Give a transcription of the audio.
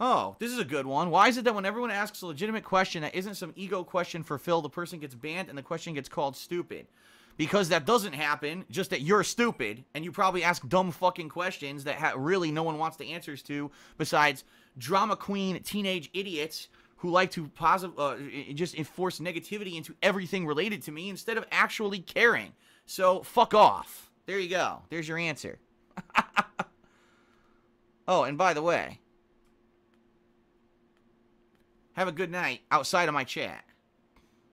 Oh, this is a good one. Why is it that when everyone asks a legitimate question that isn't some ego question for Phil, the person gets banned and the question gets called stupid? Because that doesn't happen, just that you're stupid and you probably ask dumb fucking questions that ha- really no one wants the answers to besides drama queen teenage idiots who like to positive uh, just enforce negativity into everything related to me instead of actually caring. So fuck off. There you go. There's your answer. oh, and by the way, have a good night outside of my chat.